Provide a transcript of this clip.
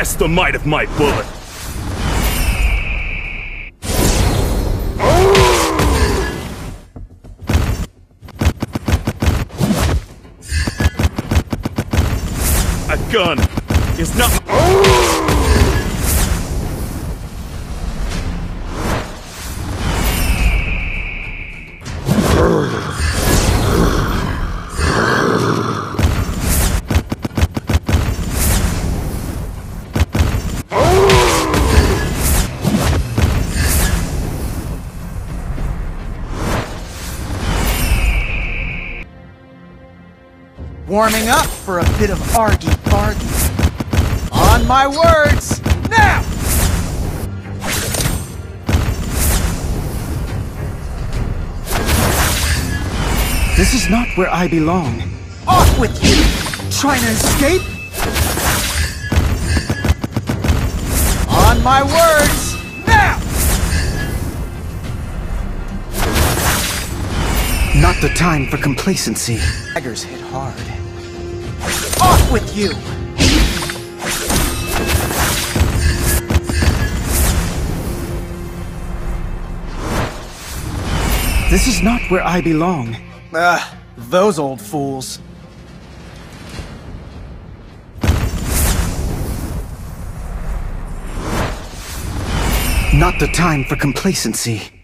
Test the might of my bullet. A gun is not. Warming up for a bit of argy-bargy. On my words, now! This is not where I belong. Off with you! Trying to escape? On my words, Not the time for complacency. Daggers hit hard. Off with you! This is not where I belong. Ugh, those old fools. Not the time for complacency.